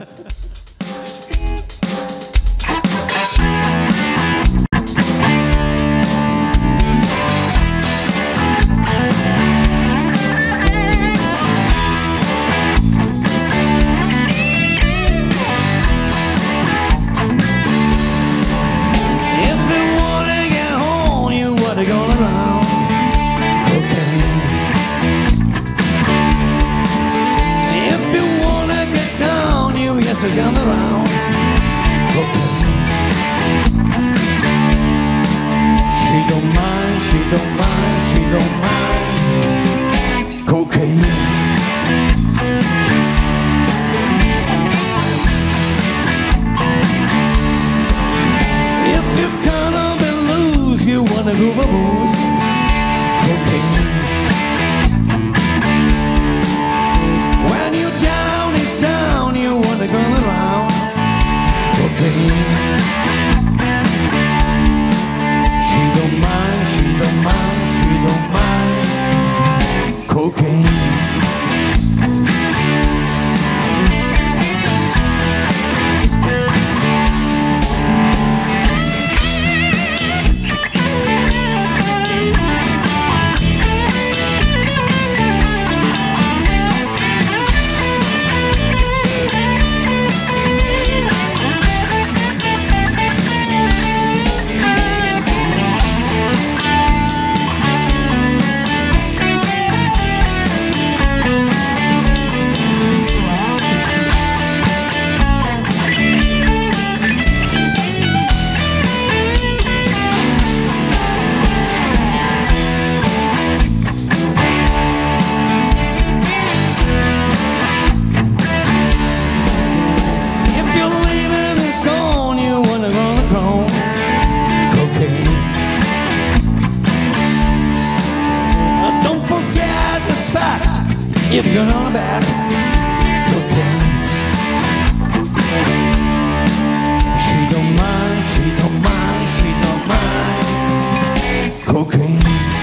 If they wanna get home, you what they gonna run? once I come around okay. She don't mind, she don't mind, she don't mind Cocaine If you're gonna be loose, you wanna go If you're not bad, cocaine. She don't mind, she don't mind, she don't mind cocaine.